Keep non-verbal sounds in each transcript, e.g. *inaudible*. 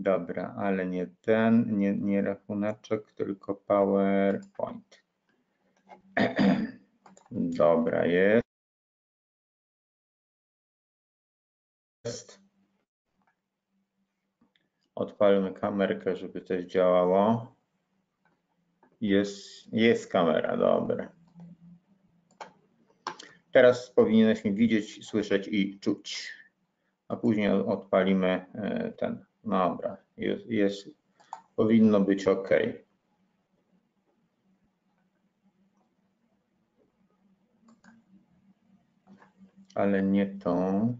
Dobra, ale nie ten, nie, nie rachuneczek, tylko PowerPoint. *clears throat* Dobra, jest. Odpalmy kamerkę, żeby coś działało. Jest, jest kamera, dobra. Teraz powinieneś mnie widzieć, słyszeć i czuć. A później odpalimy e, ten. Dobra, jest, jest powinno być ok. Ale nie tą.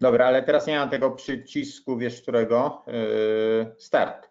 Dobra, ale teraz nie mam tego przycisku, wiesz którego? Yy, start.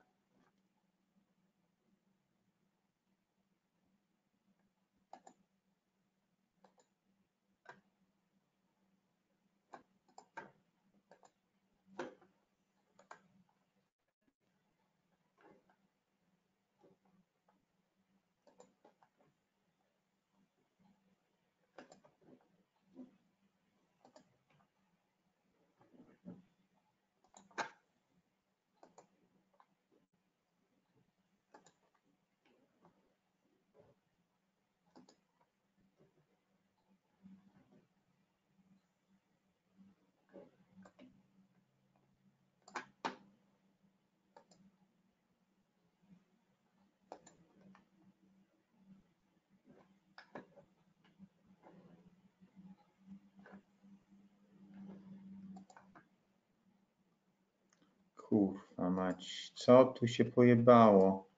Kurwa mać, co tu się pojebało?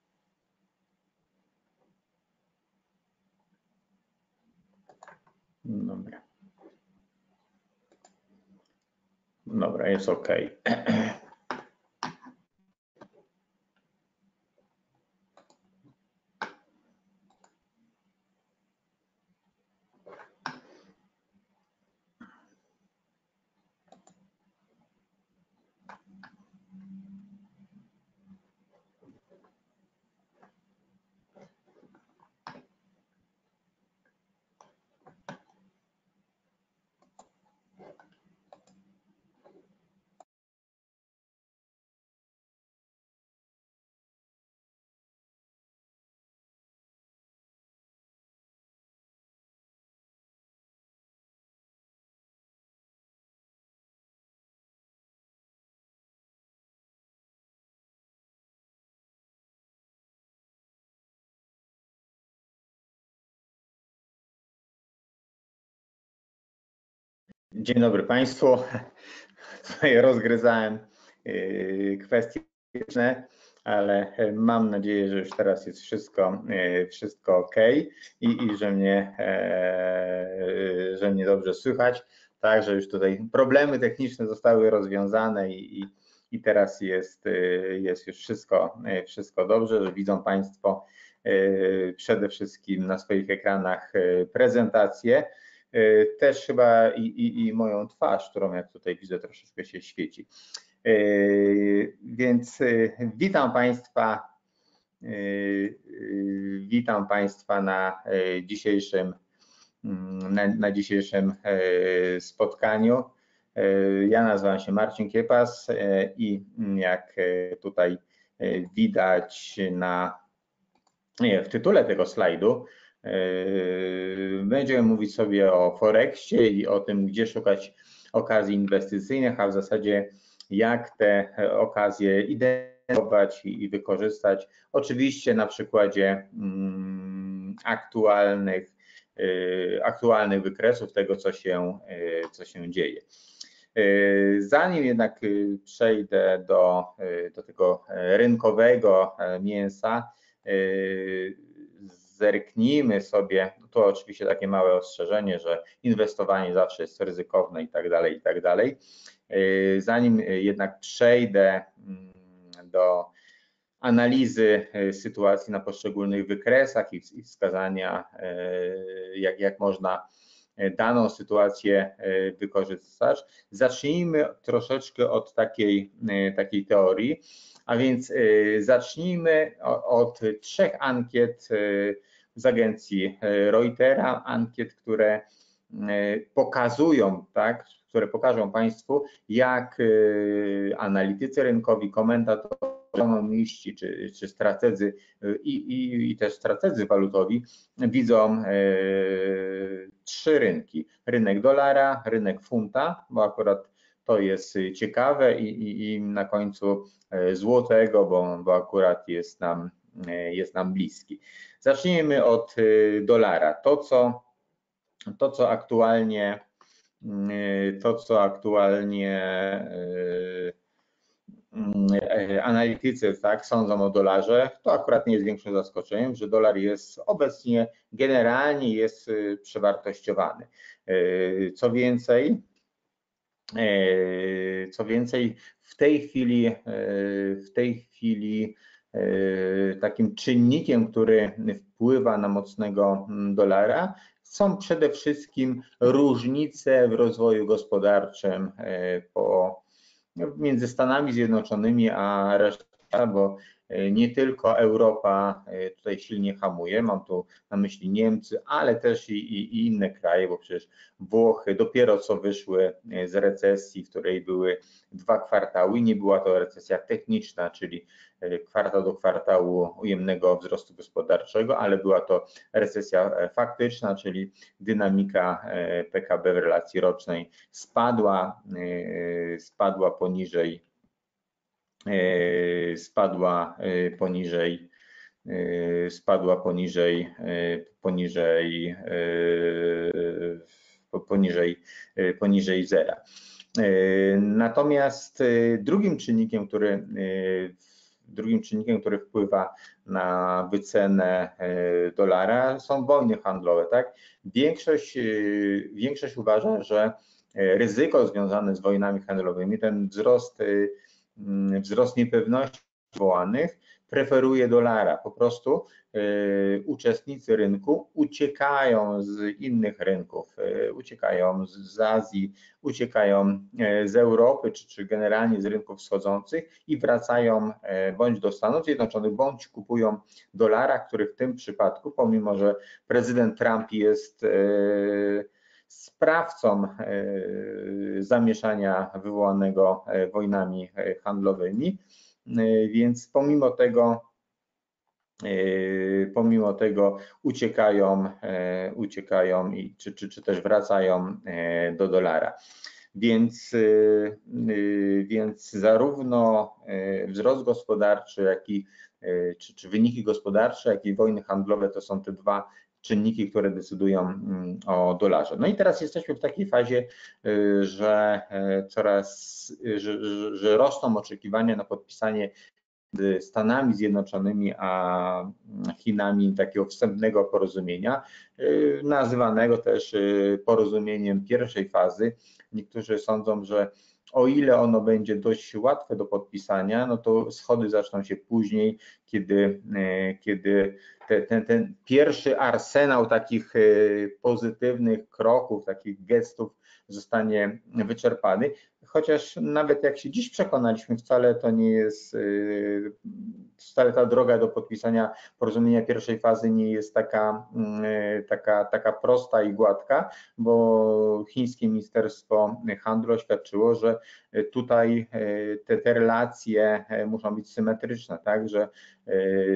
Dobra. Dobra, jest ok. *clears throat* Dzień dobry Państwu. Tutaj rozgryzałem yy, kwestie techniczne, ale mam nadzieję, że już teraz jest wszystko, yy, wszystko ok i, i że, mnie, że mnie dobrze słychać. Także już tutaj problemy techniczne zostały rozwiązane i, i, i teraz jest, yy, jest już wszystko, wszystko dobrze, że widzą Państwo przede wszystkim na swoich ekranach prezentację też chyba i, i, i moją twarz, którą jak tutaj widzę troszeczkę się świeci. E, więc e, witam Państwa, witam Państwa na dzisiejszym, mm, na, na dzisiejszym spotkaniu. Ja nazywam się Marcin Kiepas i jak tutaj widać na, w tytule tego slajdu, będziemy mówić sobie o Forexie i o tym, gdzie szukać okazji inwestycyjnych, a w zasadzie jak te okazje identyfikować i wykorzystać. Oczywiście na przykładzie mm, aktualnych, yy, aktualnych wykresów tego, co się, yy, co się dzieje. Zanim jednak przejdę do, do tego rynkowego mięsa, zerknijmy sobie, no to oczywiście takie małe ostrzeżenie, że inwestowanie zawsze jest ryzykowne i tak dalej, i tak dalej. Yy, zanim jednak przejdę mm, do analizy yy, sytuacji na poszczególnych wykresach i wskazania, yy, jak, jak można daną sytuację wykorzystać, zacznijmy troszeczkę od takiej, takiej teorii, a więc zacznijmy od trzech ankiet z agencji e, Reutera, ankiet, które pokazują, tak, które pokażą Państwu, jak analitycy rynkowi, komentatorzy, ekonomiści czy, czy strategzy i, i, i też strategzy walutowi widzą e, trzy rynki. Rynek dolara, rynek funta, bo akurat to jest ciekawe i, i, i na końcu e, złotego, bo, bo akurat jest nam, e, jest nam bliski. Zacznijmy od dolara. To, co, to, co aktualnie to, co aktualnie analitycy tak, sądzą o dolarze, to akurat nie jest większym zaskoczeniem, że dolar jest obecnie generalnie jest y, przewartościowany. E, co więcej, e, co więcej, w tej chwili, w tej chwili takim czynnikiem, który wpływa na mocnego mm, dolara, są przede wszystkim różnice w rozwoju gospodarczym po między Stanami Zjednoczonymi a resztą, bo nie tylko Europa e, tutaj silnie hamuje, mam tu na myśli Niemcy, ale też i, i, i, inne kraje, bo przecież Włochy dopiero co wyszły e, z recesji, w której były dwa kwartały i nie była to recesja techniczna, czyli kwartał do kwartału ujemnego wzrostu gospodarczego, ale była to recesja faktyczna, czyli dynamika PKB w relacji rocznej spadła, spadła poniżej spadła poniżej spadła poniżej poniżej poniżej poniżej zera. Natomiast drugim czynnikiem, który drugim czynnikiem, który wpływa na wycenę dolara są wojny handlowe, tak? Większość, większość uważa, że ryzyko związane z wojnami handlowymi, ten wzrost wzrost niepewności wywołanych preferuje dolara. Po prostu y, uczestnicy rynku uciekają z innych rynków, y, uciekają z Azji, uciekają y, z Europy, czy, czy generalnie z rynków wschodzących i wracają bądź do Stanów Zjednoczonych, bądź kupują dolara, który w tym przypadku, pomimo że prezydent Trump jest sprawcą e, zamieszania wywołanego e, wojnami e, handlowymi, więc pomimo tego pomimo tego uciekają, uciekają i, czy, czy, czy też wracają do dolara. Więc, więc zarówno wzrost gospodarczy, jak i czy, czy wyniki gospodarcze, jak i wojny handlowe to są te dwa czynniki, które decydują mm, o dolarze. No i teraz jesteśmy w takiej fazie, y, że e, coraz, że, że rosną oczekiwania na podpisanie Stanami Zjednoczonymi a Chinami takiego wstępnego porozumienia, y, nazywanego też y, porozumieniem pierwszej fazy. Niektórzy sądzą, że o ile ono będzie dość łatwe do no to schody zaczną się później, kiedy, e, kiedy te, ten, ten pierwszy arsenał takich e, pozytywnych kroków, takich gestów zostanie wyczerpany chociaż nawet jak się dziś przekonaliśmy, wcale to nie jest, y, wcale ta droga do podpisania porozumienia pierwszej fazy nie jest taka, y, taka, taka prosta i gładka, bo chińskie Ministerstwo Handlu oświadczyło, że tutaj y, te, te relacje muszą być symetryczne, tak, że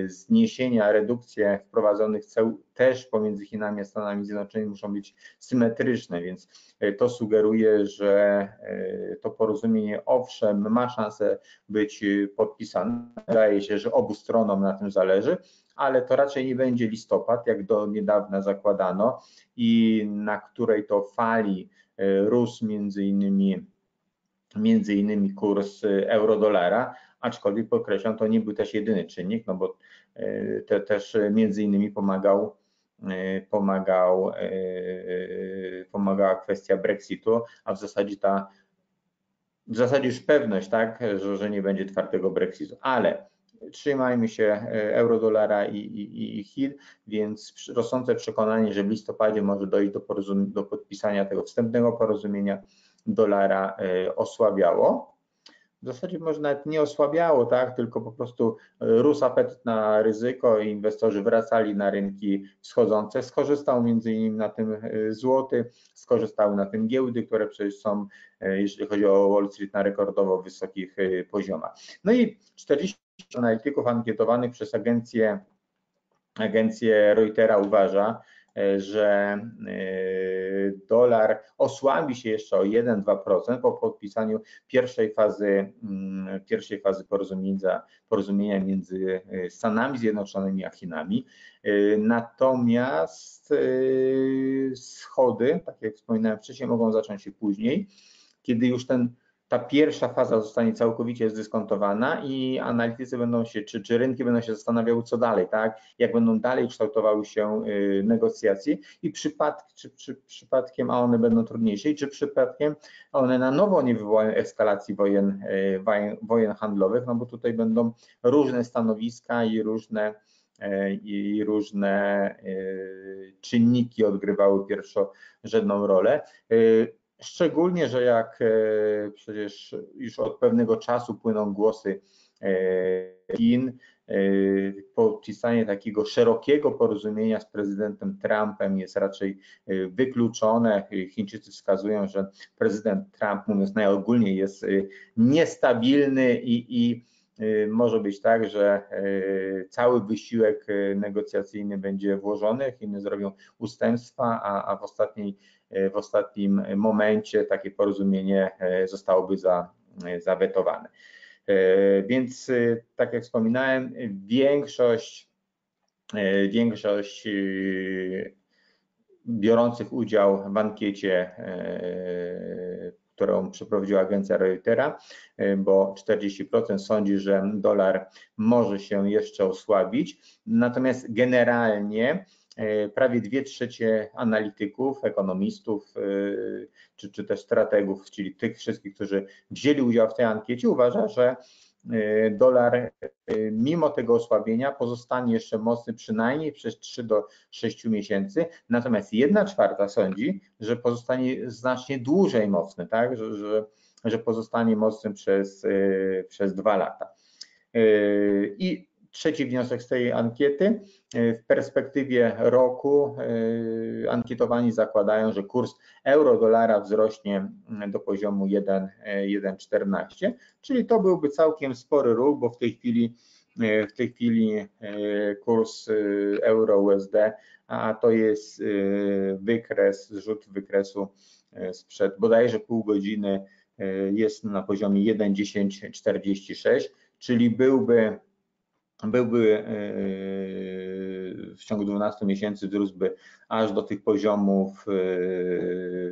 zniesienia, redukcje wprowadzonych ceł też pomiędzy Chinami a Stanami Zjednoczonymi muszą być symetryczne, więc to sugeruje, że to porozumienie owszem ma szansę być podpisane. Wydaje się, że obu stronom na tym zależy, ale to raczej nie będzie listopad, jak do niedawna zakładano i na której to fali rósł między innymi, między innymi kurs euro-dolara, aczkolwiek podkreślam, to nie był też jedyny czynnik, no bo e, te też między innymi pomagał e, pomagał, pomagała kwestia Brexitu, a w zasadzie ta w zasadzie już pewność, tak, że, że nie będzie twardego Brexitu, ale trzymajmy się e, eurodolara i, i, i Chin, więc rosnące przekonanie, że w listopadzie może dojść do, do podpisania tego wstępnego porozumienia dolara e, osłabiało. W zasadzie może nawet nie osłabiało, tak, tylko po prostu rósł apetyt na ryzyko i inwestorzy wracali na rynki wschodzące. Skorzystał między innymi na tym złoty, skorzystały na tym giełdy, które przecież są, jeśli chodzi o Wall Street, na rekordowo wysokich poziomach. No i 40 analityków ankietowanych przez agencję, agencję Reutera uważa, E, że e, dolar osłabi się jeszcze o 1-2% po podpisaniu pierwszej fazy, mm, pierwszej fazy porozumienia, porozumienia między e, Stanami Zjednoczonymi a Chinami. Natomiast schody, tak jak wspominałem wcześniej, mogą zacząć się później, kiedy już ten ta pierwsza faza zostanie całkowicie zdyskontowana i analitycy będą się, czy, czy rynki będą się zastanawiały, co dalej, tak? Jak będą dalej kształtowały się y, negocjacje i przypadk, czy, czy przypadkiem, a one będą trudniejsze, i czy przypadkiem one na nowo nie wywołają eskalacji wojen, y, wojen handlowych, no bo tutaj będą różne stanowiska i różne y, i różne czynniki odgrywały pierwszorzędną rolę. Szczególnie, że jak e, przecież już od pewnego czasu płyną głosy e, Chin, e, podpisanie takiego szerokiego porozumienia z prezydentem Trumpem jest raczej wykluczone. Chińczycy wskazują, że prezydent Trump, mówiąc najogólniej, jest niestabilny i, i może być tak, że cały wysiłek negocjacyjny będzie włożony, Chiny zrobią ustępstwa, a, a w ostatniej w ostatnim momencie takie porozumienie e, zostałoby za, e, zawetowane. E, więc tak jak wspominałem, większość, większość biorących udział w ankiecie, którą przeprowadziła agencja Reutera, bo 40% sądzi, że dolar może się jeszcze osłabić. Natomiast generalnie E, prawie dwie trzecie analityków, ekonomistów e, czy, czy też strategów, czyli tych wszystkich, którzy wzięli udział w tej ankiecie, uważa, że e, dolar mimo tego osłabienia pozostanie jeszcze mocny przynajmniej przez 3 do 6 miesięcy, natomiast jedna czwarta sądzi, że pozostanie znacznie dłużej mocny, tak, że, że, że pozostanie mocny przez, przez dwa lata. I trzeci wniosek z tej ankiety. W perspektywie roku e, ankietowani zakładają, że kurs euro-dolara wzrośnie do poziomu 1,14, czyli to byłby całkiem spory ruch, bo w tej chwili e, w tej chwili e, kurs euro-USD, a to jest wykres, zrzut wykresu sprzed bodajże pół godziny jest na poziomie 1,1046, czyli byłby byłby e, w ciągu 12 miesięcy wzrósłby aż do tych poziomów e,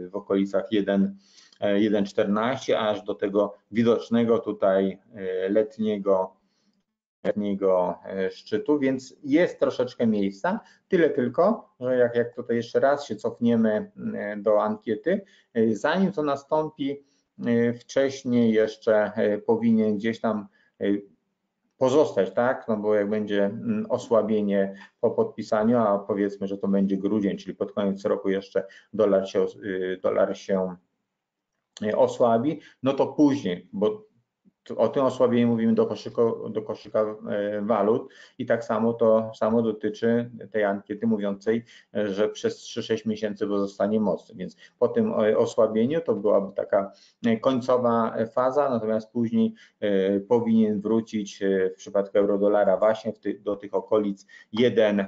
w okolicach 1,14, aż do tego widocznego tutaj e, letniego, letniego szczytu, więc jest troszeczkę miejsca, tyle tylko, że jak, jak tutaj jeszcze raz się cofniemy do ankiety, zanim to nastąpi, wcześniej jeszcze powinien gdzieś tam pozostać, tak? No bo jak będzie mm, osłabienie po podpisaniu, a powiedzmy, że to będzie grudzień, czyli pod koniec roku jeszcze dolar się, y, dolar się y, osłabi, no to później, bo o tym osłabieniu mówimy do koszyka, do koszyka e, walut i tak samo to samo dotyczy tej ankiety mówiącej, że przez 3-6 miesięcy pozostanie mocny, więc po tym osłabieniu to byłaby taka końcowa faza, natomiast później e, powinien wrócić e, w przypadku eurodolara właśnie do tych okolic 1,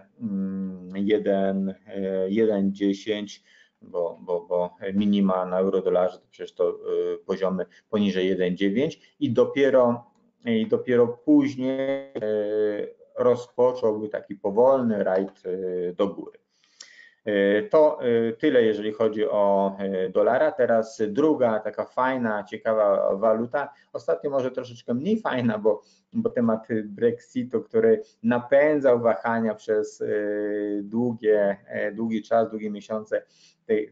1, 1, 10 bo, bo, bo minima na eurodolarze to przecież to y, poziomy poniżej 1,9 i dopiero, i dopiero później y, rozpocząłby taki powolny rajd y, do góry. To tyle, jeżeli chodzi o dolara. Teraz druga taka fajna, ciekawa waluta. Ostatnio może troszeczkę mniej fajna, bo, bo temat Brexitu, który napędzał wahania przez długie, długi czas, długie miesiące,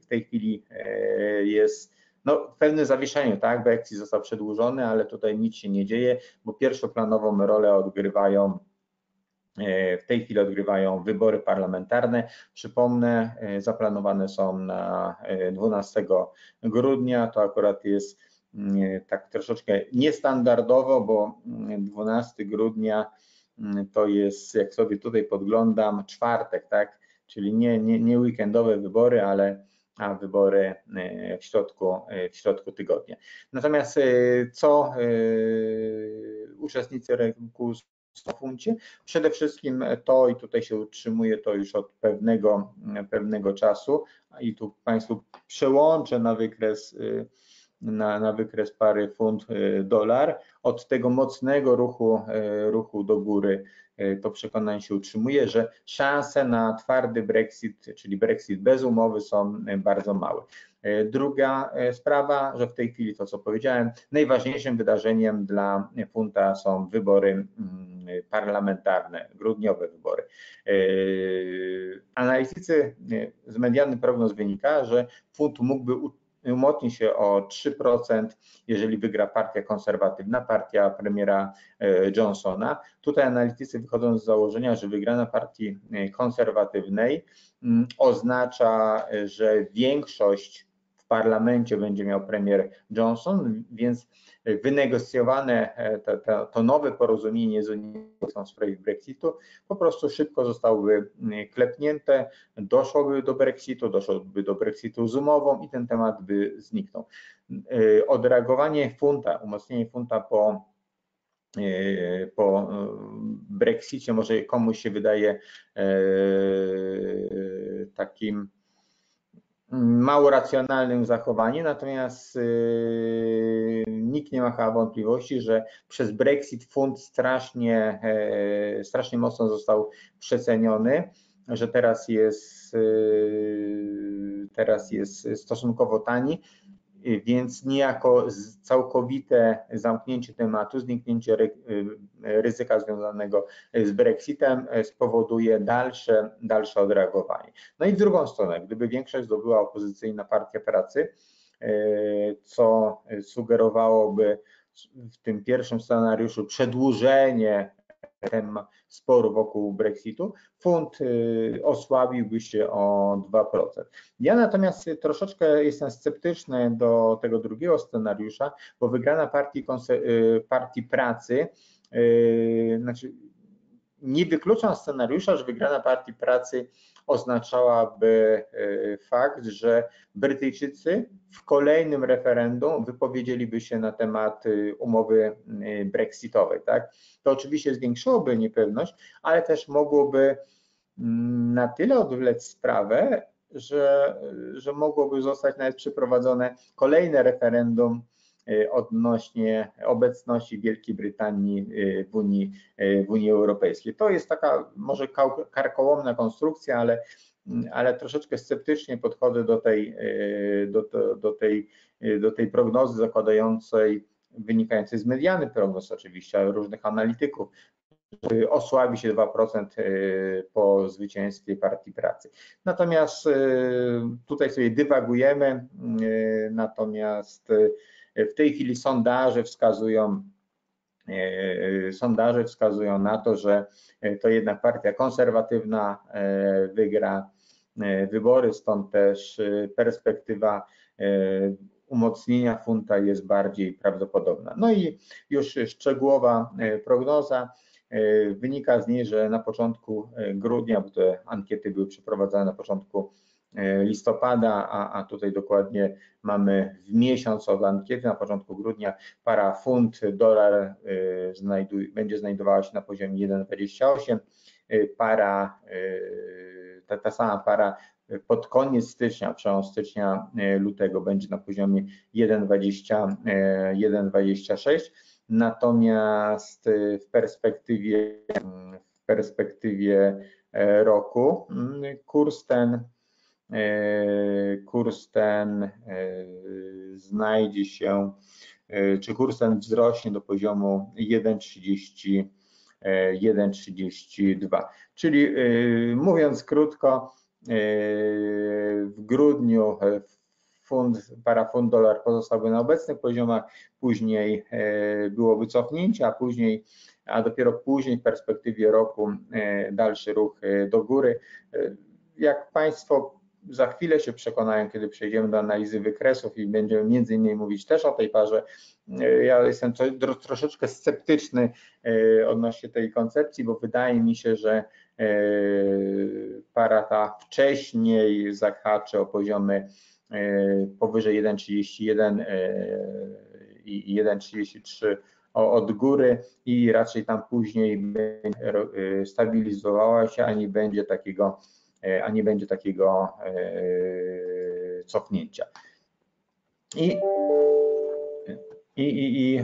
w tej chwili e, jest no, w pewnym zawieszeniu, tak? Brexit został przedłużony, ale tutaj nic się nie dzieje, bo pierwszoplanową rolę odgrywają e, w tej chwili odgrywają wybory parlamentarne. Przypomnę, e, zaplanowane są na 12 grudnia. To akurat jest tak troszeczkę niestandardowo, bo 12 grudnia to jest, jak sobie tutaj podglądam, czwartek, tak? Czyli nie, nie, nie weekendowe wybory, ale a wybory w środku, w środku tygodnia. Natomiast co uczestnicy rynku funcie. Przede wszystkim to i tutaj się utrzymuje to już od pewnego, pewnego czasu i tu Państwu przełączę na wykres na, na wykres pary funt dolar. Od tego mocnego ruchu, ruchu do góry to przekonanie się utrzymuje, że szanse na twardy Brexit, czyli Brexit bez umowy są bardzo małe. Druga sprawa, że w tej chwili to co powiedziałem, najważniejszym wydarzeniem dla funta są wybory mm, parlamentarne, grudniowe wybory. Analitycy z medialnych prognoz wynika, że funt mógłby umocni się o 3%, jeżeli wygra partia konserwatywna, partia premiera e, Johnsona. Tutaj analitycy wychodzą z założenia, że wygrana partii e, konserwatywnej mm, oznacza, że większość parlamencie będzie miał premier Johnson, więc wynegocjowane e, to, to, to nowe porozumienie z Unią w sprawie Brexitu po prostu szybko zostałoby klepnięte, doszłoby do Brexitu, doszłoby do Brexitu z umową i ten temat by zniknął. E, odreagowanie funta, umocnienie funta po e, po Brexicie może komuś się wydaje takim mało racjonalnym zachowaniem, natomiast yy, nikt nie ma chyba wątpliwości, że przez Brexit funt strasznie, yy, strasznie mocno został przeceniony, że teraz jest, yy, teraz jest stosunkowo tani więc niejako całkowite zamknięcie tematu, zniknięcie ryzyka związanego z Brexitem spowoduje dalsze, dalsze odreagowanie. No i w drugą stronę, gdyby większość zdobyła opozycyjna partia pracy, co sugerowałoby w tym pierwszym scenariuszu przedłużenie sporu wokół Brexitu, funt y, osłabiłby się o 2%. Ja natomiast troszeczkę jestem sceptyczny do tego drugiego scenariusza, bo wygrana partii, y, partii pracy, y, znaczy nie wykluczam scenariusza, że wygrana partii pracy oznaczałaby e, fakt, że Brytyjczycy w kolejnym referendum wypowiedzieliby się na temat e, umowy e, brexitowej. Tak? To oczywiście zwiększyłoby niepewność, ale też mogłoby mm, na tyle odwlec sprawę, że, że mogłoby zostać nawet przeprowadzone kolejne referendum Y, odnośnie obecności Wielkiej Brytanii y, w Unii, y, w Unii Europejskiej. To jest taka może karkołomna konstrukcja, ale, ale troszeczkę sceptycznie podchodzę do tej, do, do, do tej, do tej prognozy zakładającej, wynikającej z medialnych prognoz oczywiście, ale różnych analityków, osłabi się 2% po zwycięstwie Partii Pracy. Natomiast tutaj sobie dywagujemy, natomiast w tej chwili sondaże wskazują, e, sondaże wskazują na to, że to jednak partia konserwatywna e, wygra e, wybory, stąd też perspektywa umocnienia funta jest bardziej prawdopodobna. No i już szczegółowa prognoza. Wynika z niej, że na początku grudnia, bo te ankiety były przeprowadzane na początku E, listopada, a, a tutaj dokładnie mamy w miesiąc od ankiety na początku grudnia para funt dolar e, znajduj, będzie znajdowała się na poziomie 1,28, e, para, ta, ta sama para pod koniec stycznia, przełom stycznia lutego będzie na poziomie 1,26, natomiast w perspektywie, w perspektywie roku mm, kurs ten E, kurs ten e, znajdzie się, e, czy kurs ten wzrośnie do poziomu 1,30 1,32. Czyli mówiąc krótko, w grudniu fund, parafund dolar pozostałby na obecnych poziomach, później byłoby cofnięcie, a później, a dopiero później w perspektywie roku dalszy ruch do góry. Jak Państwo za chwilę się przekonają, kiedy przejdziemy do analizy wykresów i będziemy między innymi mówić też o tej parze. Ja jestem troszeczkę sceptyczny odnośnie tej koncepcji, bo wydaje mi się, że para ta wcześniej zahaczy o poziomy powyżej 1,31 i 1,33 od góry i raczej tam później stabilizowała się, a nie będzie takiego, a nie będzie takiego cofnięcia. I, i, i, i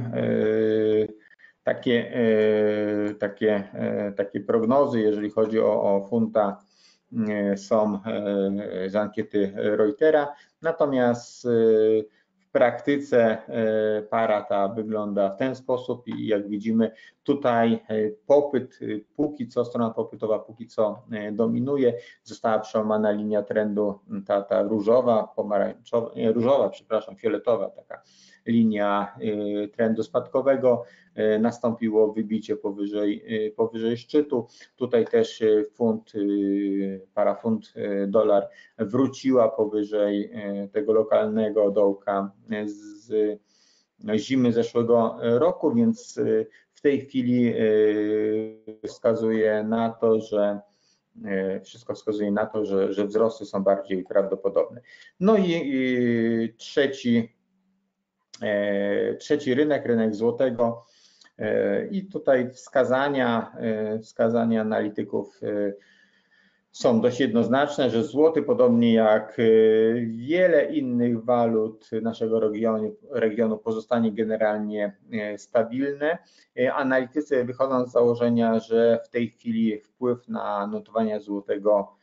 takie, takie, takie prognozy, jeżeli chodzi o, o funta, są z ankiety Reutera, natomiast praktyce e, para ta wygląda w ten sposób i jak widzimy tutaj e, popyt, e, póki co strona popytowa póki co dominuje, została przełamana linia trendu, ta, ta różowa, pomarańczowa, nie, różowa, przepraszam, fioletowa taka linia trendu spadkowego, nastąpiło wybicie powyżej, powyżej szczytu. Tutaj też funt, para funt dolar wróciła powyżej tego lokalnego dołka z zimy zeszłego roku, więc w tej chwili wskazuje na to, że wszystko wskazuje na to, że, że wzrosty są bardziej prawdopodobne. No i trzeci, trzeci rynek, rynek złotego. I tutaj wskazania, wskazania analityków są dość jednoznaczne, że złoty, podobnie jak wiele innych walut naszego regionu, regionu pozostanie generalnie stabilne. Analitycy wychodzą z założenia, że w tej chwili wpływ na notowania złotego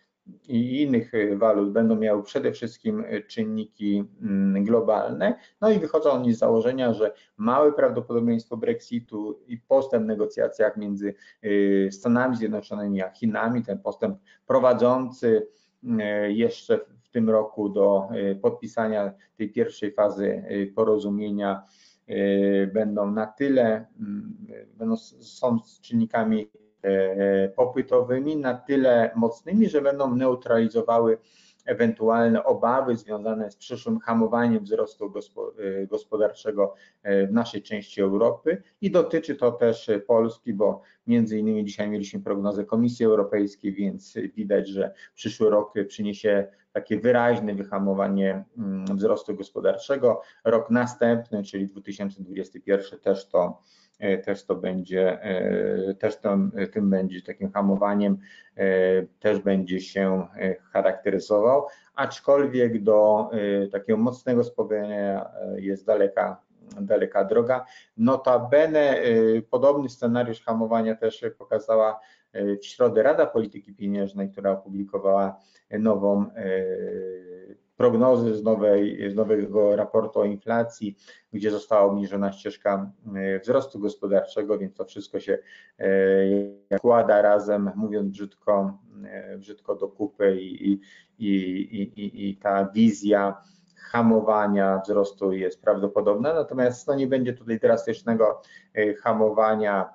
i innych y, walut będą miały przede wszystkim y, czynniki mm, globalne. No i wychodzą oni z założenia, że małe prawdopodobieństwo Brexitu i postęp w negocjacjach między y, Stanami Zjednoczonymi a Chinami, ten postęp prowadzący jeszcze w tym roku do podpisania tej pierwszej fazy porozumienia będą na tyle, mm, będą, są czynnikami popytowymi na tyle mocnymi, że będą neutralizowały ewentualne obawy związane z przyszłym hamowaniem wzrostu e, gospodarczego e, w naszej części Europy i dotyczy to też Polski, bo między innymi dzisiaj mieliśmy prognozę Komisji Europejskiej, więc widać, że przyszły rok przyniesie takie wyraźne wyhamowanie mm, wzrostu gospodarczego. Rok następny, czyli 2021 też to E, też to będzie, e, też to, tym będzie takim hamowaniem, e, też będzie się charakteryzował, aczkolwiek do takiego mocnego spowolnienia jest daleka, daleka droga. Notabene podobny scenariusz hamowania też pokazała w środę Rada Polityki Pieniężnej, która opublikowała nową prognozy z, nowej, z nowego raportu o inflacji, gdzie została obniżona ścieżka e, wzrostu gospodarczego, więc to wszystko się e, składa razem, mówiąc brzydko, e, brzydko do kupy i, i, i, i ta wizja hamowania wzrostu jest prawdopodobna, natomiast no, nie będzie tutaj drastycznego hamowania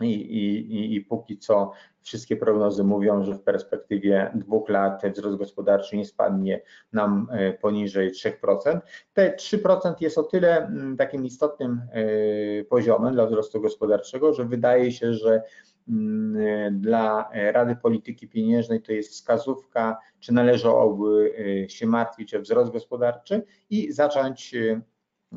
i, i, i póki co wszystkie prognozy mówią, że w perspektywie dwóch lat wzrost gospodarczy nie spadnie nam e, poniżej 3%. Te 3% jest o tyle mm, takim istotnym e, poziomem dla wzrostu gospodarczego, że wydaje się, że mm, dla Rady Polityki Pieniężnej to jest wskazówka, czy należałoby e, się martwić o wzrost gospodarczy i zacząć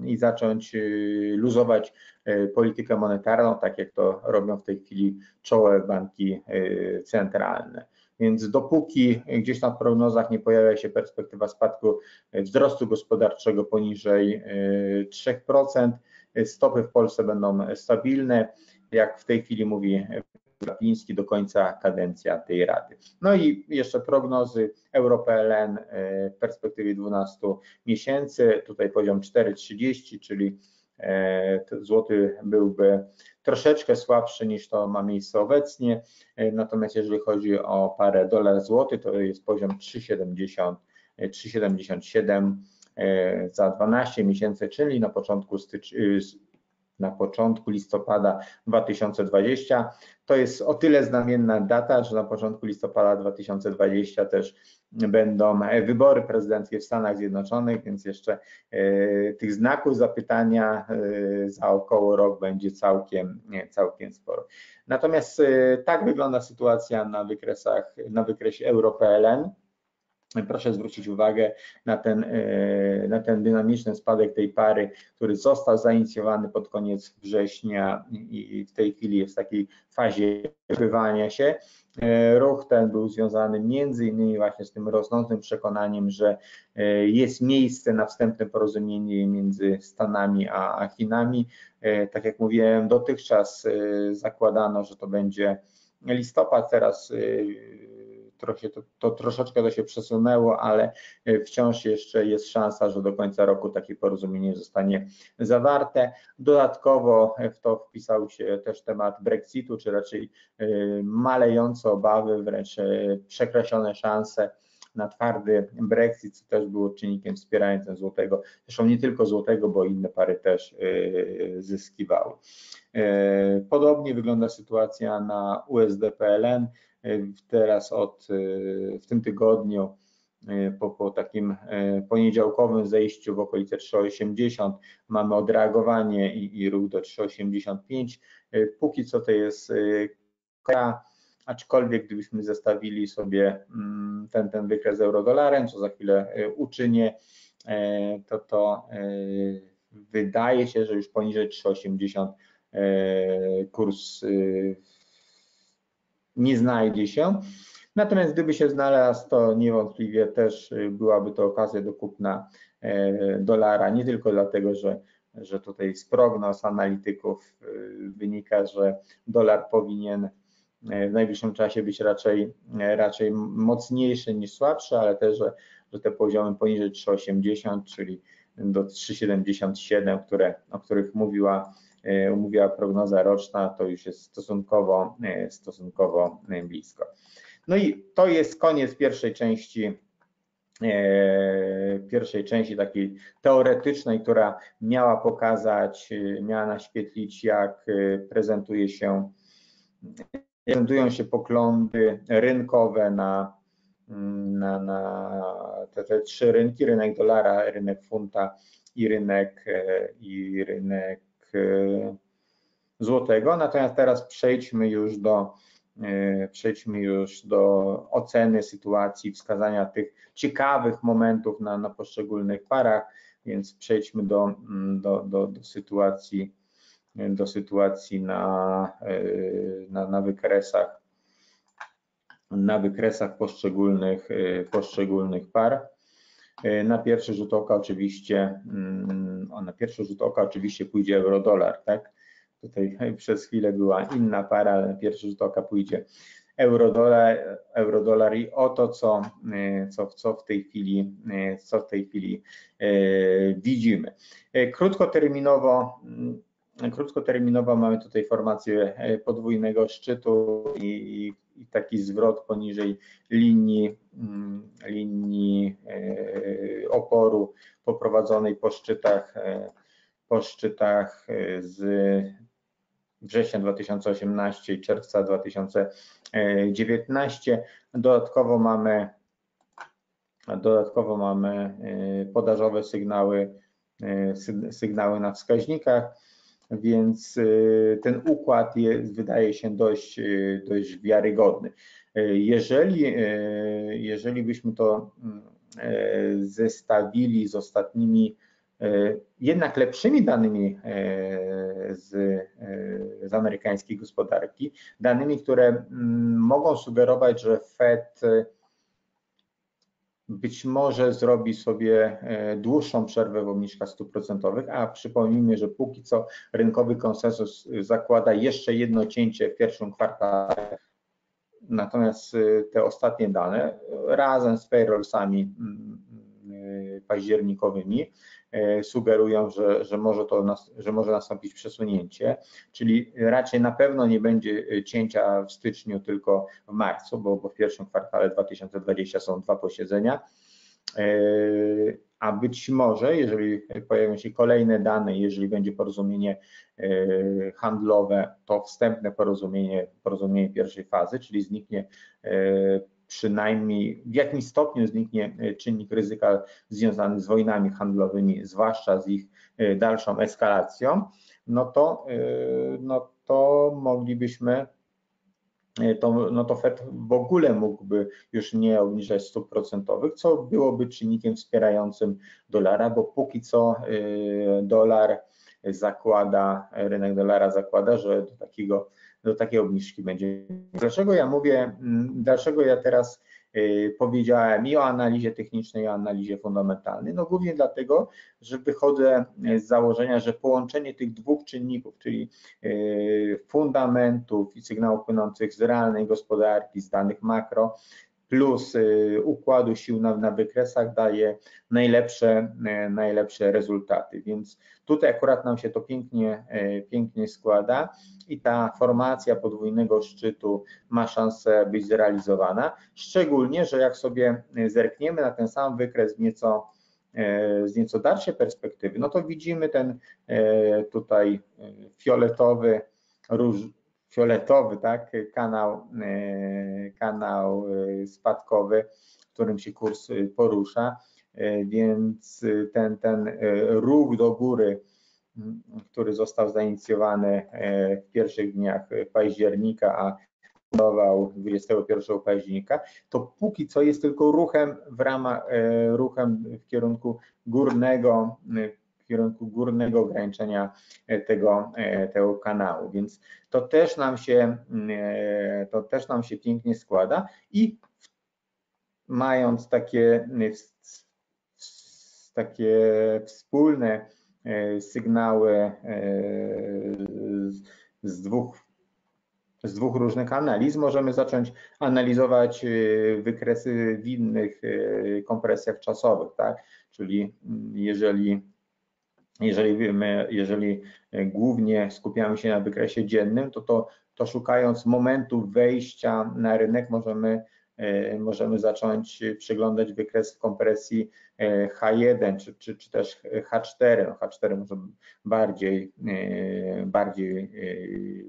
i zacząć y, luzować y, politykę monetarną, tak jak to robią w tej chwili czołowe banki y, centralne. Więc dopóki gdzieś tam w prognozach nie pojawia się perspektywa spadku wzrostu gospodarczego poniżej 3%, stopy w Polsce będą stabilne. Jak w tej chwili mówi Glapiński do końca kadencja tej Rady. No i jeszcze prognozy EuroPLN e, w perspektywie 12 miesięcy, tutaj poziom 4,30, czyli e, złoty byłby troszeczkę słabszy niż to ma miejsce obecnie, e, natomiast jeżeli chodzi o parę dolar złoty, to jest poziom 3,70, 3,77 za 12 miesięcy, czyli na początku stycznia na początku listopada 2020. To jest o tyle znamienna data, że na początku listopada 2020 też będą wybory prezydenckie w Stanach Zjednoczonych, więc jeszcze e, tych znaków zapytania e, za około rok będzie całkiem, całkiem sporo. Natomiast e, tak wygląda sytuacja na wykresach, na wykresie EuroPLN. Proszę zwrócić uwagę na ten, e, na ten dynamiczny spadek tej pary, który został zainicjowany pod koniec września i w tej chwili jest w takiej fazie wywania się. E, ruch ten był związany między innymi właśnie z tym rosnącym przekonaniem, że e, jest miejsce na wstępne porozumienie między Stanami a Chinami. Tak jak mówiłem, dotychczas zakładano, że to będzie listopad, teraz trochę to, to troszeczkę to się przesunęło, ale e, wciąż jeszcze jest szansa, że do końca roku takie porozumienie zostanie zawarte. Dodatkowo w to wpisał się też temat Brexitu, czy raczej e, malejące obawy, wręcz e, przekreślone szanse na twardy Brexit, co też było czynnikiem wspierającym złotego. Zresztą nie tylko złotego, bo inne pary też zyskiwały. Podobnie wygląda sytuacja na USD-PLN. Teraz od w tym tygodniu po, po, takim poniedziałkowym zejściu w okolice 3,80 mamy odreagowanie i, i ruch do 3,85. Póki co to jest kra, aczkolwiek gdybyśmy zestawili sobie mm, ten, ten wykres euro-dolarem, co za chwilę uczynię, to to wydaje się, że już poniżej 3,80 kurs nie znajdzie się. Natomiast gdyby się znalazł, to niewątpliwie też y, byłaby to okazja do kupna e, dolara, nie tylko dlatego, że, że tutaj z prognoz analityków y, wynika, że dolar powinien e, w najbliższym czasie być raczej, e, raczej mocniejszy niż słabszy, ale też, że, że te poziomy poniżej 3,80, czyli do 3,77, które, o których mówiła E, mówiła prognoza roczna, to już jest stosunkowo, e, stosunkowo e, blisko. No i to jest koniec pierwszej części pierwszej części takiej teoretycznej, która miała pokazać, miała naświetlić, jak prezentuje się, prezentują się poglądy rynkowe na, na, na te, te trzy rynki, rynek dolara, rynek funta i rynek, i rynek E, złotego. Natomiast teraz przejdźmy już do e, przejdźmy już do oceny sytuacji, wskazania tych ciekawych momentów na, na poszczególnych parach, więc przejdźmy do, mm, do, do, do sytuacji do sytuacji na, e, na, na wykresach na wykresach poszczególnych, poszczególnych par. E, na pierwszy rzut oka oczywiście, mm, na pierwszy rzut oka oczywiście pójdzie euro-dolar, tak? Tutaj *laughs* przez chwilę była inna para, ale na pierwszy rzut oka pójdzie euro-dolar, euro-dolar i o to, co, e, co, co, w tej chwili, e, co w tej chwili widzimy. Krótkoterminowo mm, Krótkoterminowo mamy tutaj formację podwójnego szczytu i, i taki zwrot poniżej linii, mm, linii e, oporu poprowadzonej po szczytach, e, po szczytach e, z września 2018 i czerwca 2019. Dodatkowo mamy dodatkowo mamy podażowe sygnały, sygnały na wskaźnikach więc y, ten układ jest, wydaje się dość, y, dość wiarygodny. Y, jeżeli, jeżeli byśmy to mm, zestawili z ostatnimi, jednak lepszymi danymi z, z amerykańskiej gospodarki, danymi, które mm, mogą sugerować, że Fed być może zrobi sobie e, dłuższą przerwę w obniżkach stóp procentowych, a przypomnijmy, że póki co rynkowy konsensus zakłada jeszcze jedno cięcie w pierwszym kwartale. Natomiast e, te ostatnie dane razem z payrollsami mm, e, październikowymi E, sugerują, że, że, może to, że może nastąpić przesunięcie, czyli raczej na pewno nie będzie e, cięcia w styczniu, tylko w marcu, bo, bo w pierwszym kwartale 2020 są dwa posiedzenia. E, a być może, jeżeli pojawią się kolejne dane, jeżeli będzie porozumienie handlowe, to wstępne porozumienie, porozumienie pierwszej fazy, czyli zniknie przynajmniej w jakimś stopniu zniknie czynnik ryzyka związany z wojnami handlowymi, zwłaszcza z ich dalszą eskalacją, no to, no to moglibyśmy to, no to Fed w ogóle mógłby już nie obniżać stóp procentowych, co byłoby czynnikiem wspierającym dolara, bo póki co dolar zakłada, rynek dolara zakłada, że do takiego do takiej obniżki będzie. Dlaczego ja mówię, dlaczego ja teraz y, powiedziałem i o analizie technicznej, i o analizie fundamentalnej? No głównie dlatego, że wychodzę z założenia, że połączenie tych dwóch czynników, czyli y, fundamentów i sygnałów płynących z realnej gospodarki, z danych makro, plus y, układu sił na, na wykresach daje najlepsze, najlepsze rezultaty. Więc tutaj akurat nam się to pięknie, pięknie składa i ta formacja podwójnego szczytu ma szansę być zrealizowana, szczególnie, że jak sobie zerkniemy na ten sam wykres nieco z nieco dalszej perspektywy, no to widzimy ten tutaj fioletowy, róż, fioletowy tak, kanał, kanał spadkowy, w którym się kurs porusza, więc ten, ten ruch do góry który został zainicjowany e, w pierwszych dniach października, a fundował 21 października, to póki co jest tylko ruchem w ramach, e, ruchem w kierunku górnego, kierunku górnego ograniczenia e, tego, tego kanału, więc to też nam się, to też nam się pięknie składa i mając takie, takie wspólne E, sygnały e, z dwóch, z dwóch różnych analiz. Możemy zacząć analizować e, wykresy w innych kompresjach czasowych, tak? Czyli jeżeli jeżeli, my, jeżeli głównie skupiamy się na wykresie dziennym, to, to, to szukając momentu wejścia na rynek możemy E, możemy zacząć przeglądać wykres kompresji e, H1 czy, czy, czy też H4. No H4 może bardziej, e, bardziej,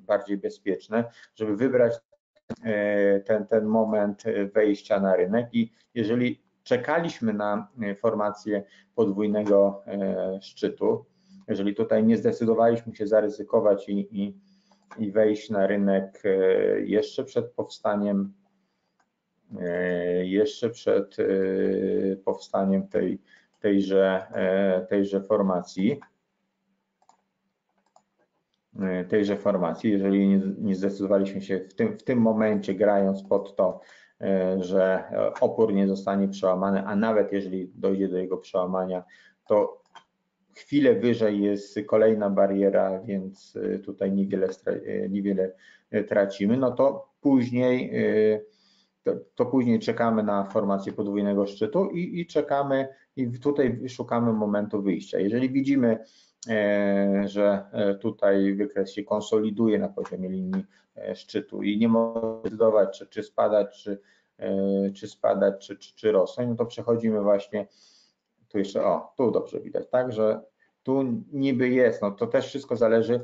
bardziej bezpieczne, żeby wybrać ten, ten moment wejścia na rynek i jeżeli czekaliśmy na formację podwójnego szczytu, jeżeli tutaj nie zdecydowaliśmy się zaryzykować i, i, i wejść na rynek jeszcze przed powstaniem E, jeszcze przed e, powstaniem tej, tejże, e, tejże formacji. Tejże formacji, jeżeli nie zdecydowaliśmy się w tym, w tym momencie, grając pod to, że opór nie zostanie przełamany, a nawet jeżeli dojdzie do jego przełamania, to chwilę wyżej jest kolejna bariera, więc tutaj niewiele, niewiele tracimy, no to później to, później czekamy na formację podwójnego szczytu i, i, czekamy i tutaj szukamy momentu wyjścia. Jeżeli widzimy, e, że e, tutaj wykres się konsoliduje na poziomie linii e, szczytu i nie może zdecydować, czy, czy spadać, czy, czy spadać, czy, czy, czy rosnąć, no to przechodzimy właśnie tu jeszcze, o, tu dobrze widać, tak, że tu niby jest, no to też wszystko zależy,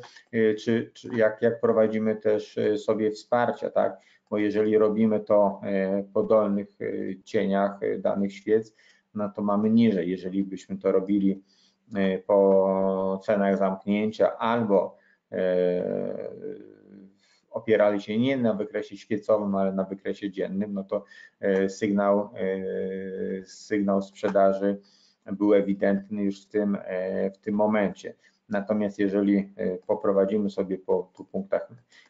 czy, czy jak, jak prowadzimy też sobie wsparcia, tak, bo jeżeli robimy to e, po dolnych e, cieniach e, danych świec, no to mamy niżej. Jeżeli byśmy to robili po cenach zamknięcia albo opierali się nie na wykresie świecowym, ale na wykresie dziennym, no to sygnał, sygnał sprzedaży był ewidentny już w tym, w tym momencie. Natomiast jeżeli poprowadzimy sobie po tu punktach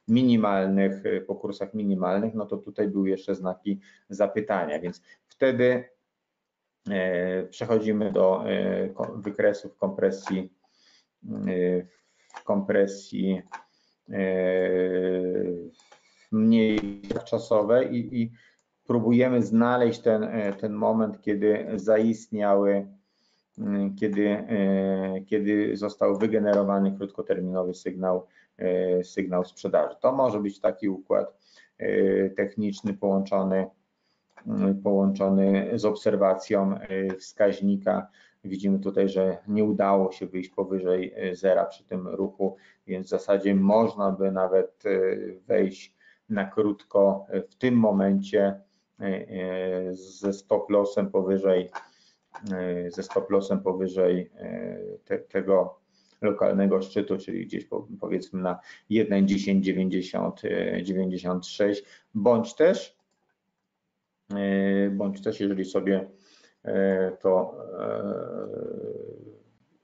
minimalnych, po kursach minimalnych, no to tutaj były jeszcze znaki zapytania, więc wtedy przechodzimy do wykresów kompresji kompresji mniej czasowe i, i próbujemy znaleźć ten, ten moment, kiedy zaistniały kiedy, kiedy został wygenerowany krótkoterminowy sygnał, sygnał sprzedaży. To może być taki układ techniczny połączony połączony z obserwacją wskaźnika. Widzimy tutaj, że nie udało się wyjść powyżej zera przy tym ruchu, więc w zasadzie można by nawet wejść na krótko w tym momencie ze stop lossem powyżej ze stop lossem powyżej te, tego lokalnego szczytu, czyli gdzieś powiedzmy na 1,1096, bądź też, bądź też jeżeli sobie e, to e,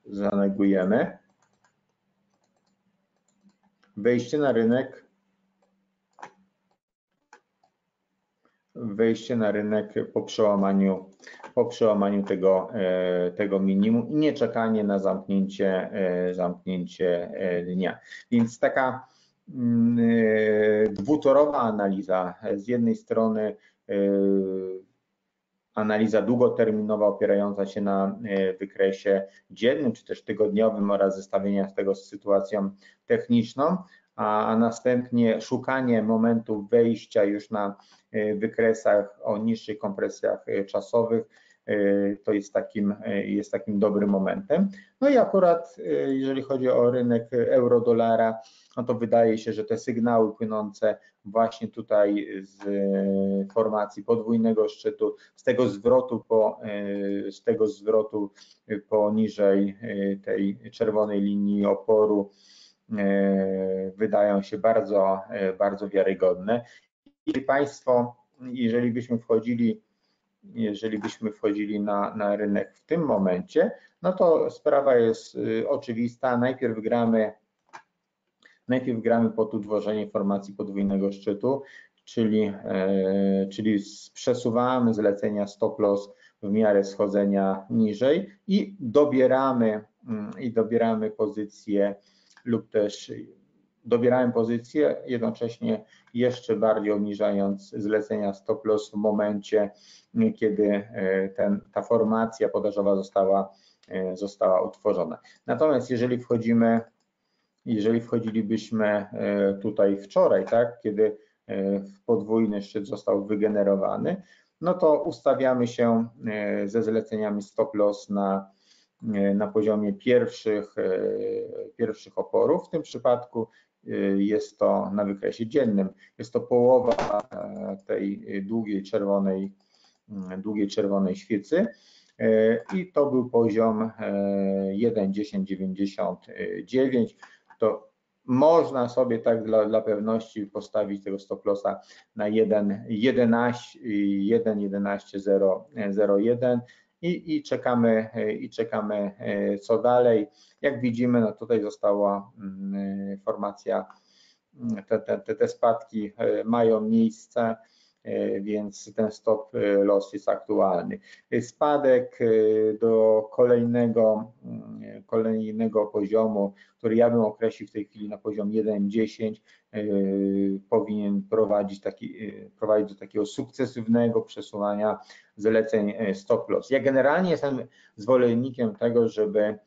zanegujemy, wejście na rynek. Wejście na rynek po przełamaniu, po przełamaniu tego, e, tego minimum i nie czekanie na zamknięcie, e, zamknięcie e, dnia. Więc taka mm, dwutorowa analiza, z jednej strony analiza długoterminowa opierająca się na wykresie dziennym czy też tygodniowym oraz zestawienia tego z sytuacją techniczną, a następnie szukanie momentu wejścia już na e, wykresach o niższych kompresjach e, czasowych, e, to jest takim, jest takim dobrym momentem. No i akurat jeżeli chodzi o rynek euro-dolara, no to wydaje się, że te sygnały płynące właśnie tutaj z formacji podwójnego szczytu, z tego zwrotu po, z tego zwrotu poniżej tej czerwonej linii oporu, E, wydają się bardzo, e, bardzo wiarygodne. I Państwo, jeżeli byśmy wchodzili, jeżeli byśmy wchodzili na, na rynek w tym momencie, no to sprawa jest y, oczywista. Najpierw gramy, najpierw gramy pod utworzenie formacji podwójnego szczytu, czyli, e, czyli przesuwamy zlecenia stop loss w miarę schodzenia niżej i dobieramy mm, i dobieramy pozycję lub też dobierałem pozycję, jednocześnie jeszcze bardziej obniżając zlecenia stop loss w momencie, kiedy e, ten, ta formacja podażowa została, e, została utworzona. Natomiast jeżeli wchodzimy, jeżeli wchodzilibyśmy e, tutaj wczoraj, tak, kiedy podwójny szczyt został wygenerowany, no to ustawiamy się ze zleceniami stop loss na na poziomie pierwszych, pierwszych oporów. W tym przypadku jest to na wykresie dziennym. Jest to połowa tej długiej czerwonej, długiej czerwonej świecy i to był poziom 1,1099. To można sobie tak dla, dla pewności postawić tego stop lossa na 1,11,001 i, i, czekamy, i czekamy e, co dalej. Jak widzimy, no tutaj została mm, formacja, mm, te, te, te spadki e, mają miejsce. E, więc ten stop e, loss jest aktualny. Spadek e, do kolejnego, mm, kolejnego poziomu, który ja bym określił w tej chwili na poziom 1,10, powinien prowadzić, taki, prowadzić do takiego sukcesywnego przesuwania zleceń stop loss. Ja generalnie jestem zwolennikiem tego, żeby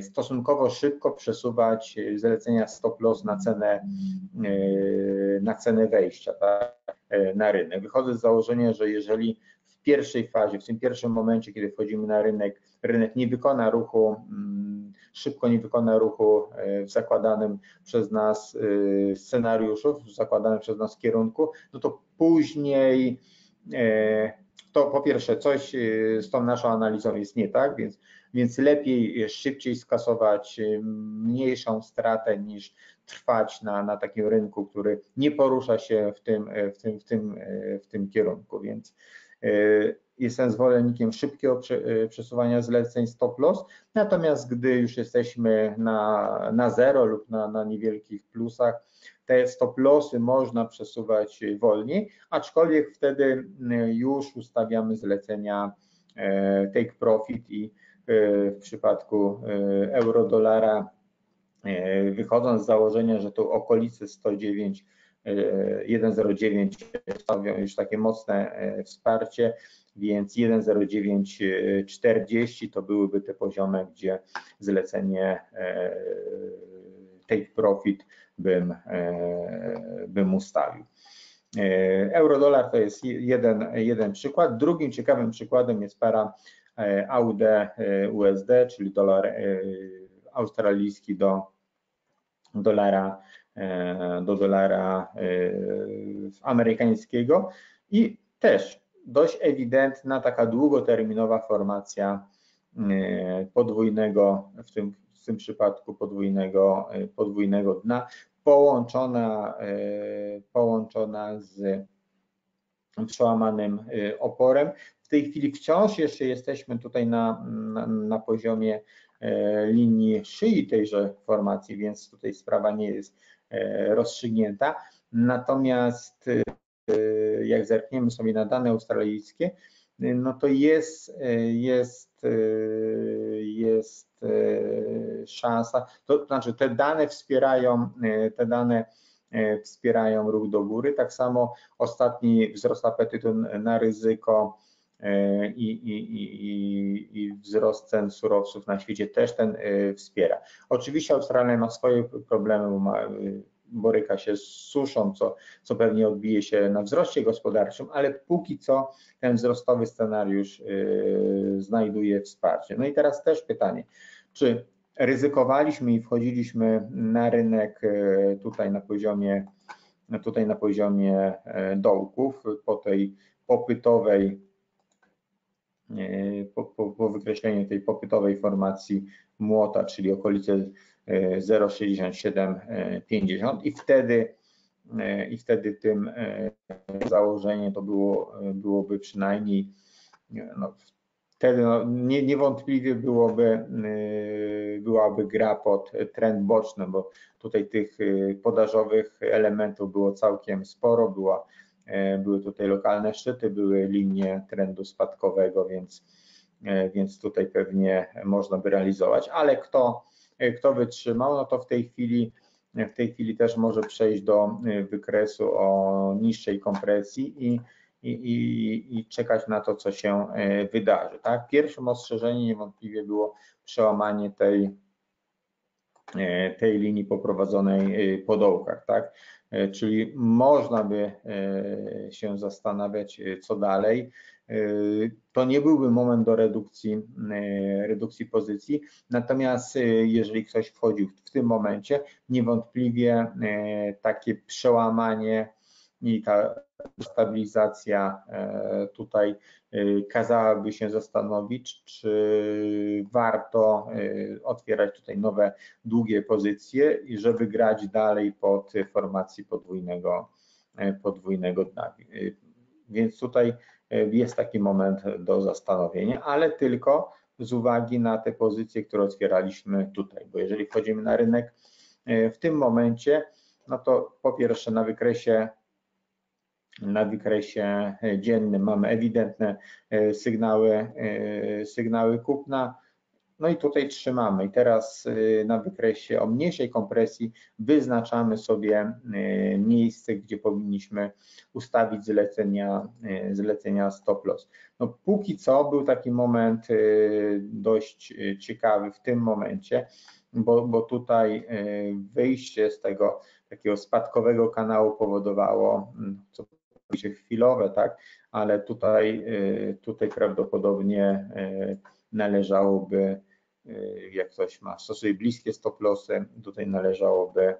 stosunkowo szybko przesuwać zlecenia stop loss na cenę, na cenę wejścia. Tak? E, na rynek. Wychodzę z założenia, że jeżeli w pierwszej fazie, w tym pierwszym momencie, kiedy wchodzimy na rynek, rynek nie wykona ruchu, mm, szybko nie wykona ruchu e, w zakładanym przez nas e, scenariuszu, w zakładanym przez nas kierunku, no to później to po pierwsze coś z tą naszą analizą jest nie tak, więc, więc lepiej szybciej skasować mniejszą stratę niż trwać na, na takim rynku, który nie porusza się w tym, w tym, w tym, w tym kierunku, więc e, jestem zwolennikiem szybkiego e, przesuwania zleceń stop loss, natomiast gdy już jesteśmy na, na zero lub na, na niewielkich plusach, te stop lossy można przesuwać wolniej, aczkolwiek wtedy już ustawiamy zlecenia e, take profit i w przypadku euro-dolara E, wychodząc z założenia, że tu okolice 109 109 stanowią już takie mocne e, wsparcie, więc 10940 to byłyby te poziomy, gdzie zlecenie e, take profit bym, bym ustawił. Euro-dolar to jest jeden, jeden przykład. Drugim ciekawym przykładem jest para AUD USD, czyli dolar australijski do dolara, do dolara amerykańskiego i też dość ewidentna taka długoterminowa formacja podwójnego, w tym, w tym przypadku podwójnego, podwójnego dna, połączona, połączona z przełamanym oporem. W tej chwili wciąż jeszcze jesteśmy tutaj na, na, na poziomie linii szyi tejże formacji, więc tutaj sprawa nie jest rozstrzygnięta. Natomiast jak zerkniemy sobie na dane australijskie, no to jest, jest, jest szansa, to znaczy te dane wspierają, te dane wspierają ruch do góry. Tak samo ostatni wzrost apetytu na ryzyko i, i, i, i wzrost cen surowców na świecie też ten wspiera. Oczywiście Australia ma swoje problemy, ma boryka się z suszą, co, co pewnie odbije się na wzroście gospodarczym, ale póki co ten wzrostowy scenariusz znajduje wsparcie. No i teraz też pytanie, czy ryzykowaliśmy i wchodziliśmy na rynek tutaj na poziomie tutaj na poziomie dołków po tej popytowej po, po, po wykreśleniu tej popytowej formacji młota, czyli okolice 0,6750 i wtedy i wtedy tym założeniem to było, byłoby przynajmniej no, wtedy no, nie, niewątpliwie byłoby, byłaby gra pod trend boczny, bo tutaj tych podażowych elementów było całkiem sporo, była, były tutaj lokalne szczyty, były linie trendu spadkowego, więc, więc tutaj pewnie można by realizować, ale kto E, kto wytrzymał, no to w tej chwili w tej chwili też może przejść do e, wykresu o niższej kompresji i, i, i, i czekać na to, co się e, wydarzy. Tak? Pierwszym ostrzeżeniem niewątpliwie było przełamanie tej, tej linii poprowadzonej po dołkach. Tak? Czyli można by się zastanawiać, co dalej. To nie byłby moment do redukcji, redukcji pozycji, natomiast jeżeli ktoś wchodził w tym momencie, niewątpliwie takie przełamanie i ta stabilizacja tutaj kazałaby się zastanowić, czy warto otwierać tutaj nowe długie pozycje i żeby grać dalej pod formacji podwójnego, podwójnego dna. Więc tutaj E, jest taki moment do zastanowienia, ale tylko z uwagi na te pozycje, które otwieraliśmy tutaj, bo jeżeli wchodzimy na rynek e, w tym momencie, no to po pierwsze na wykresie na wykresie dziennym mamy ewidentne e, sygnały, sygnały kupna, no i tutaj trzymamy. I teraz na wykresie o mniejszej kompresji wyznaczamy sobie miejsce, gdzie powinniśmy ustawić zlecenia, zlecenia stop loss. No póki co był taki moment dość ciekawy w tym momencie, bo, bo tutaj wyjście z tego takiego spadkowego kanału powodowało, mm, co się chwilowe, tak, ale tutaj, tutaj prawdopodobnie należałoby Y, jak ktoś ma stosuje bliskie stop lossy, tutaj należałoby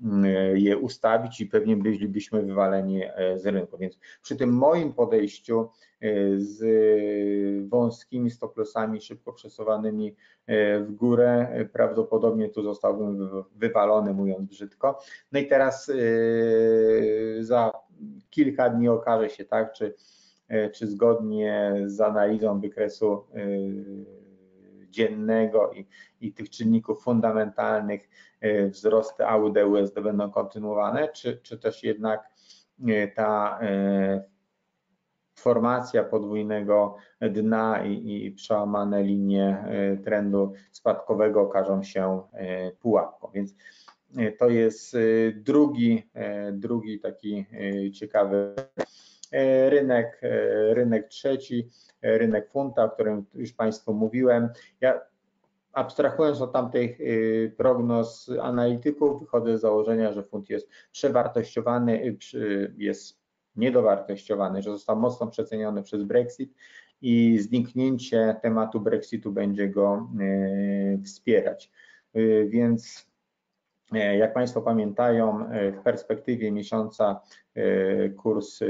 y, je ustawić i pewnie bylibyśmy wywaleni z rynku. Więc przy tym moim podejściu y, z wąskimi stop lossami szybko przesuwanymi w górę, prawdopodobnie tu zostałbym wywalony, mówiąc brzydko. No i teraz za kilka dni okaże się tak, czy, e, czy zgodnie z analizą wykresu dziennego i, i tych czynników fundamentalnych e, wzrosty AUD, USD będą kontynuowane, czy, czy też jednak e, ta e, formacja podwójnego dna i, i przełamane linie trendu spadkowego okażą się pułapką. Więc to jest drugi, drugi taki ciekawy rynek, rynek trzeci rynek funta, o którym już Państwu mówiłem. Ja abstrahując od tamtych prognoz analityków, wychodzę z założenia, że funt jest przewartościowany, jest niedowartościowany, że został mocno przeceniony przez Brexit i zniknięcie tematu Brexitu będzie go wspierać. Więc E, jak Państwo pamiętają, e, w perspektywie miesiąca e, kurs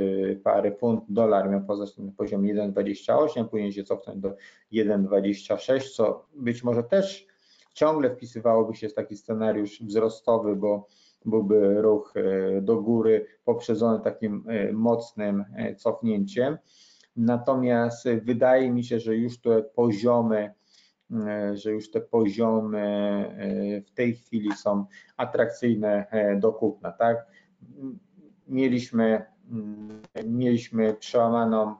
pary funt dolar miał pozostać na poziomie 1,28, później się cofnąć do 1,26, co być może też ciągle wpisywałoby się w taki scenariusz wzrostowy, bo byłby ruch do góry poprzedzony takim mocnym cofnięciem. Natomiast wydaje mi się, że już te poziomy E, że już te poziomy e, w tej chwili są atrakcyjne e, do kupna, tak? Mieliśmy, mm, mieliśmy przełamaną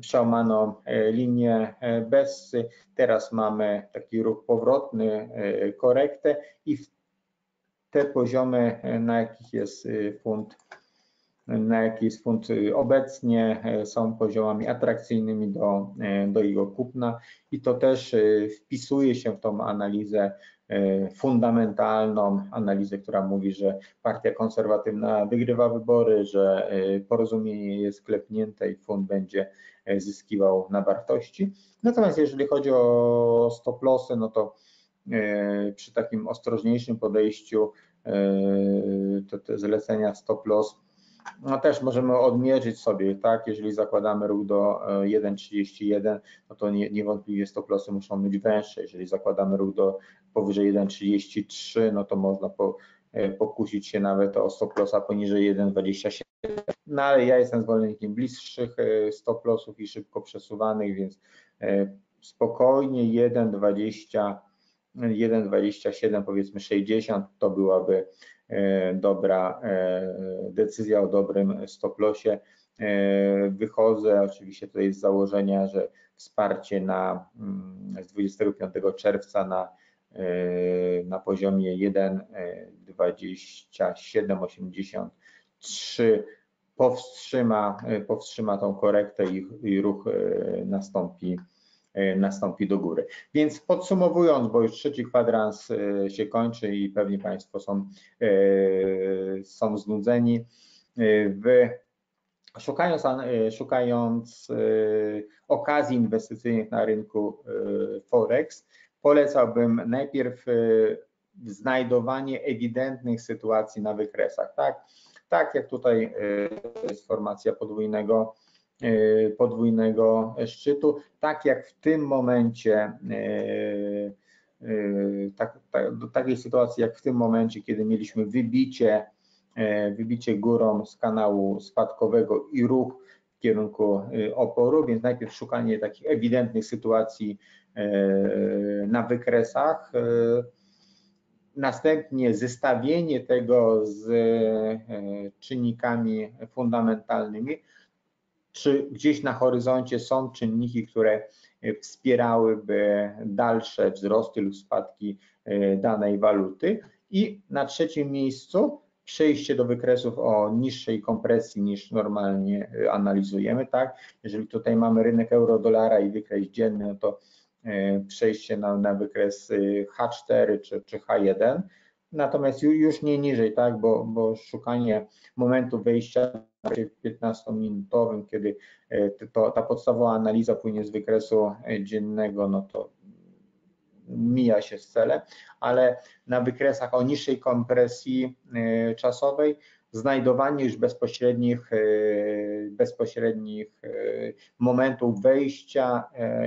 przełamaną linię Bessy, teraz mamy taki ruch powrotny, korektę i te poziomy, na jakich jest funt na jaki jest fund obecnie, e, są poziomami atrakcyjnymi do, e, do jego kupna i to też e, wpisuje się w tą analizę fundamentalną, analizę, która mówi, że partia konserwatywna wygrywa wybory, że porozumienie jest klepnięte i fund będzie zyskiwał na wartości. Natomiast jeżeli chodzi o stop lossy, no to przy takim ostrożniejszym podejściu to te zlecenia stop loss no też możemy odmierzyć sobie, tak, jeżeli zakładamy ruch do 1,31, e, no to niewątpliwie stop lossy muszą być węższe, jeżeli zakładamy ruch do powyżej 1,33, no to można po, e, pokusić się nawet o stop lossa poniżej 1,27, no ale ja jestem zwolennikiem bliższych e, stop lossów i szybko przesuwanych, więc spokojnie 1,20 1,27 powiedzmy 60 to byłaby dobra e, decyzja o dobrym stop. E, wychodzę oczywiście tutaj z założenia, że wsparcie na, mm, z 25 czerwca na, na poziomie 1,2783 powstrzyma, powstrzyma tą korektę i, i ruch nastąpi E, nastąpi do góry. Więc podsumowując, bo już trzeci kwadrans e, się kończy i pewnie Państwo są, e, są znudzeni, w, szukając, szukając okazji inwestycyjnych na rynku Forex, polecałbym najpierw znajdowanie ewidentnych sytuacji na wykresach, tak? Tak jak tutaj jest formacja podwójnego E, podwójnego szczytu, tak jak w tym momencie, e, e, tak, tak, do takiej sytuacji jak w tym momencie, kiedy mieliśmy wybicie, wybicie górą z kanału spadkowego i ruch w kierunku oporu, więc najpierw szukanie takich ewidentnych sytuacji na wykresach, następnie zestawienie tego z czynnikami fundamentalnymi, czy gdzieś na horyzoncie są czynniki, które e, wspierałyby dalsze wzrosty lub spadki e, danej waluty. I na trzecim miejscu przejście do wykresów o niższej kompresji niż normalnie e, analizujemy, tak? Jeżeli tutaj mamy rynek euro-dolara i wykres dzienny, no to przejście na, na wykres H4 czy, czy H1, natomiast już nie niżej, tak? Bo, bo szukanie momentu wejścia 15-minutowym, kiedy e, to, ta podstawowa analiza płynie z wykresu e, dziennego, no to mija się z celem, ale na wykresach o niższej kompresji e, czasowej znajdowanie już bezpośrednich, bezpośrednich momentów wejścia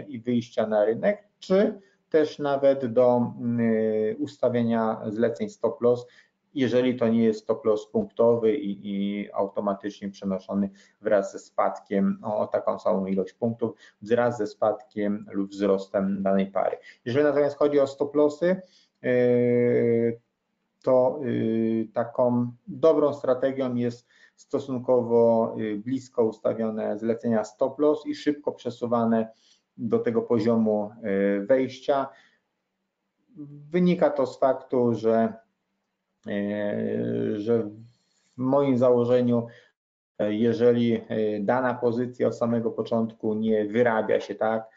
i wyjścia na rynek, czy też nawet do ustawienia zleceń stop loss, jeżeli to nie jest stop loss punktowy i, i automatycznie przenoszony wraz ze spadkiem o taką samą ilość punktów, wraz ze spadkiem lub wzrostem danej pary. Jeżeli natomiast chodzi o stop lossy, yy, to yy, taką dobrą strategią jest stosunkowo blisko ustawione zlecenia stop loss i szybko przesuwane do tego poziomu wejścia. Wynika to z faktu, że E, że w moim założeniu, e, jeżeli e, dana pozycja od samego początku nie wyrabia się tak,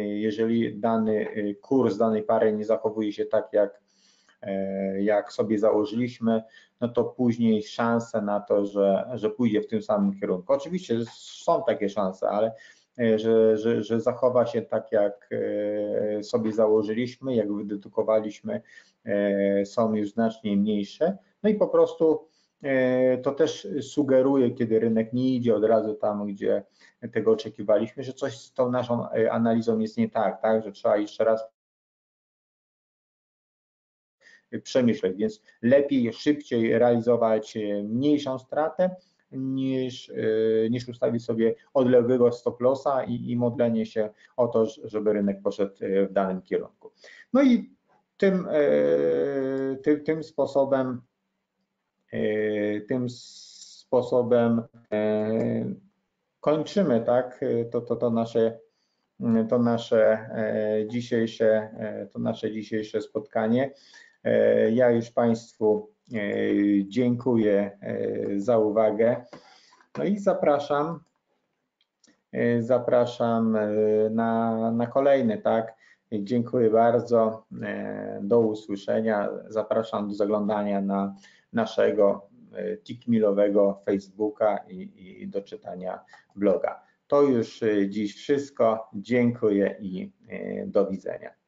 jeżeli dany kurs danej pary nie zachowuje się tak, jak jak sobie założyliśmy, no to później szanse na to, że, że pójdzie w tym samym kierunku. Oczywiście są takie szanse, ale że, że, że zachowa się tak, jak sobie założyliśmy, jak wydedukowaliśmy, są już znacznie mniejsze. No i po prostu to też sugeruje, kiedy rynek nie idzie od razu tam, gdzie tego oczekiwaliśmy, że coś z tą naszą analizą jest nie tak, tak, że trzeba jeszcze raz przemyśleć, więc lepiej, szybciej realizować mniejszą stratę niż, niż ustawić sobie odległego stop lossa i, i modlenie się o to, żeby rynek poszedł w danym kierunku. No i tym, tym, tym sposobem tym sposobem kończymy tak to, to, to nasze to nasze dzisiejsze to nasze dzisiejsze spotkanie. Ja już Państwu dziękuję za uwagę. No i zapraszam zapraszam na, na kolejny, tak? Dziękuję bardzo. Do usłyszenia. Zapraszam do zaglądania na naszego tikmilowego Facebooka i, i do czytania bloga. To już dziś wszystko. Dziękuję i do widzenia.